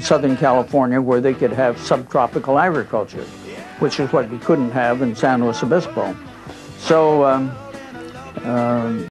Southern California where they could have subtropical agriculture, which is what we couldn't have in San Luis Obispo. So um, um,